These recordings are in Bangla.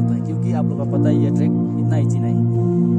सकता है क्योंकि आप लोग का पता है ये ट्रैक इतना ईजी नहीं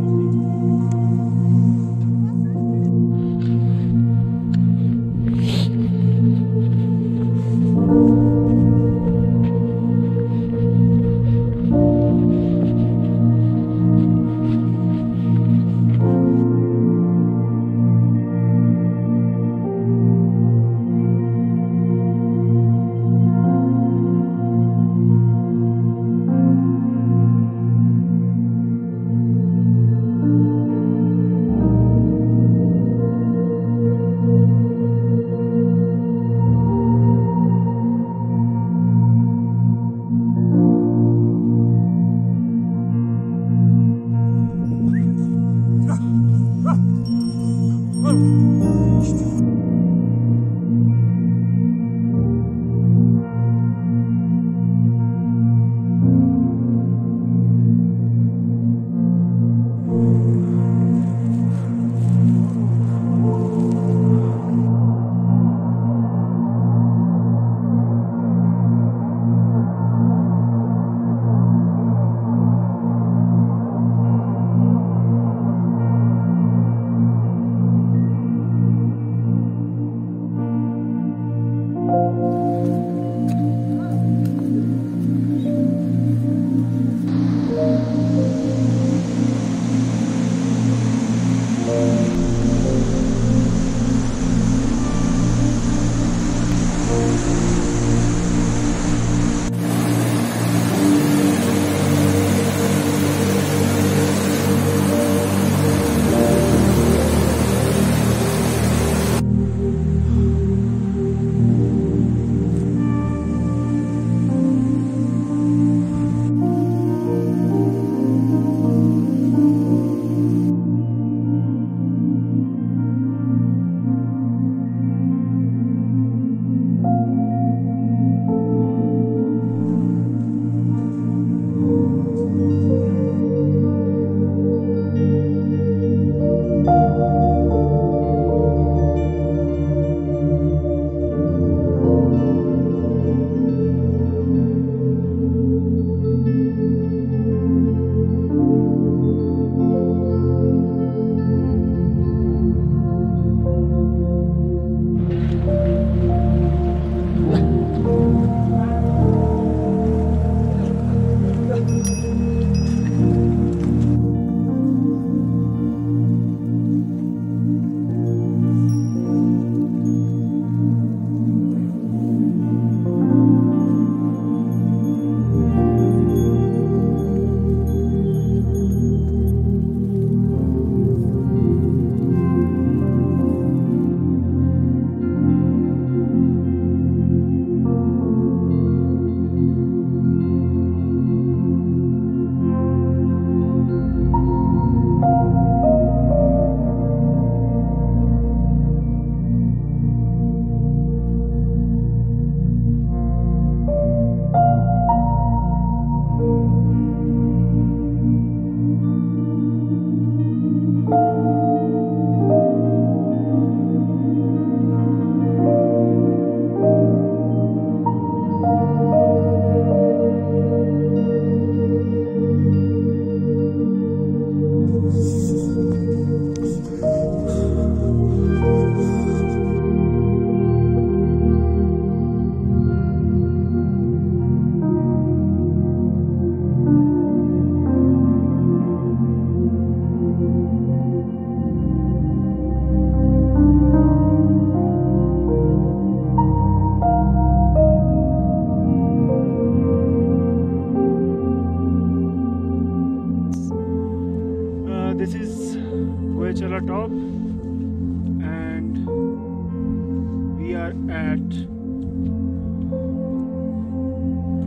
are at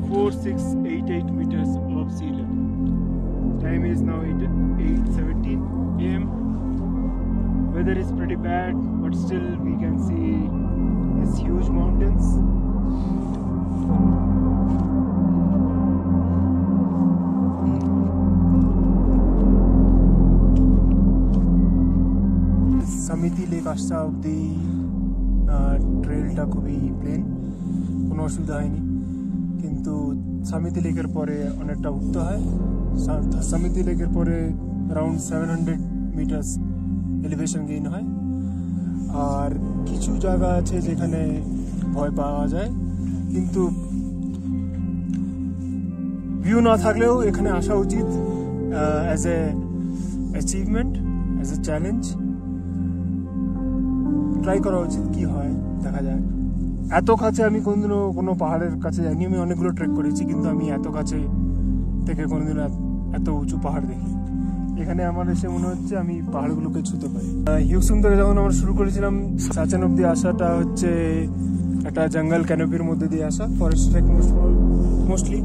4688 meters above sea level. Time is now 8 8:17 a.m. Weather is pretty bad, but still we can see these huge mountains. Samiti Lake Ashta ট্রেলটা খুবই প্লেন কোনো অসুবিধা হয়নি। কিন্তু সামিতি লেকের পরে অনেকটা উঠতে হয়। সামিতি লেকের পরে around seven hundred metres elevation gain হয়। আর কিছু জায়গা আছে যেখানে ভয় পাওয়া যায়, কিন্তু ভিউ না থাকলেও এখানে আসা উচিত as a achievement as a challenge try করা উচিত কি হয়, দেখা যায় এত কাছে আমি কোনোদিনও কোনো পাহাড়ের কাছে যাইনি, আমি অনেকগুলো ট্রেক করেছি, কিন্তু আমি এত কাছে থেকে কোনোদিনও এত- উঁচু পাহাড় দেখি এখানে আমার এসে মনে হচ্ছে আমি পাহাড়গুলোকে ছুতে পারি। হিউসুম থেকে যখন আমরা শুরু করেছিলাম, সাচান অব্দি আসাটা হচ্ছে একটা জঙ্গল ক্যানোপির মধ্যে দিয়ে আসা ফরেস্ট ট্রেক মোস্টলি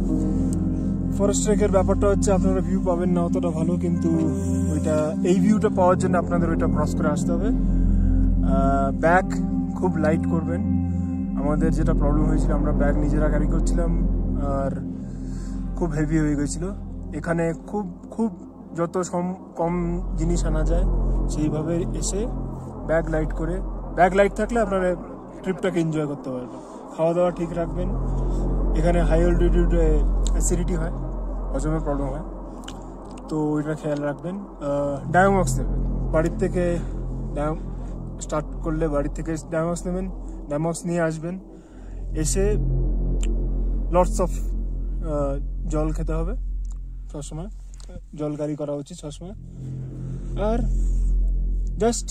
ফরেস্ট ট্রেকের ব্যাপারটা হচ্ছে আপনারা ভিউ পাবেন না অতটা ভালো, কিন্তু ওইটা, এই ভিউটা পাওয়ার জন্য আপনাদের ওইটা ক্রস করে আসতে হবে। ব্যাগ খুব লাইট করবেন। আমাদের যেটা প্রবলেম হয়েছিল, আমরা ব্যাগ নিজেরা ক্যারি করছিলাম আর খুব হেভি হয়ে গেছিল। এখানে খুব খুব যত কম জিনিস আনা যায়, সেইভাবে এসে ব্যাগ লাইট করে ব্যাগ লাইট থাকলে আপনারা ট্রিপটাকে এনজয় করতে পারবেন। খাওয়া দাওয়া ঠিক রাখবেন। এখানে হাই অল্টিটিউডে অ্যাসিডিটি হয় হজমের প্রবলেম হয়। তো ওইটা খেয়াল রাখবেন। ডায়ামক্স নেবেন বাড়ির থেকে ডায়াম স্টার্ট করলে বাড়ি থেকে ড্যামক্স নেবেন ড্যামক্স নিয়ে আসবেন। এসে লটস অফ জল খেতে হবে সবসময়। জল গাড়ি করা উচিত সবসময়। আর জাস্ট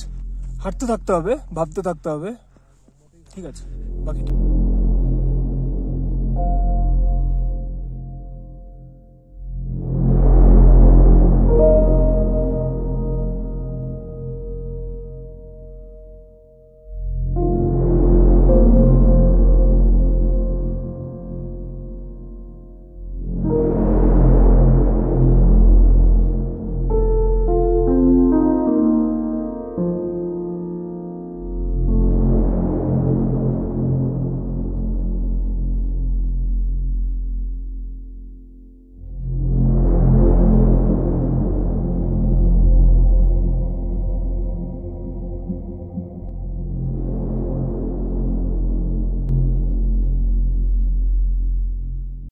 হাঁটতে থাকতে হবে, ভাবতে থাকতে হবে। ঠিক আছে, বাকি